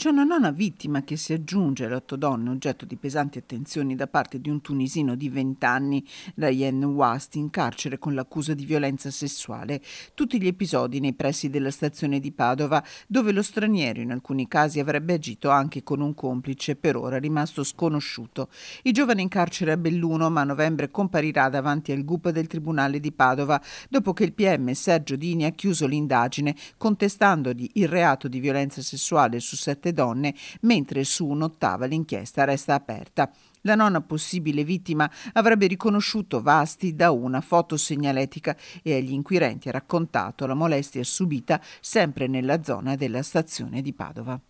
C'è una nonna vittima che si aggiunge alle otto donne oggetto di pesanti attenzioni da parte di un tunisino di 20 anni, Ryan Wast, in carcere con l'accusa di violenza sessuale. Tutti gli episodi nei pressi della stazione di Padova, dove lo straniero in alcuni casi avrebbe agito anche con un complice, per ora rimasto sconosciuto. Il giovane in carcere a Belluno, ma a novembre comparirà davanti al GUP del Tribunale di Padova, dopo che il PM Sergio Dini ha chiuso l'indagine contestandogli il reato di violenza sessuale su sette sette donne, mentre su un'ottava l'inchiesta resta aperta. La nonna possibile vittima avrebbe riconosciuto Vasti da una foto segnaletica e agli inquirenti ha raccontato la molestia subita sempre nella zona della stazione di Padova.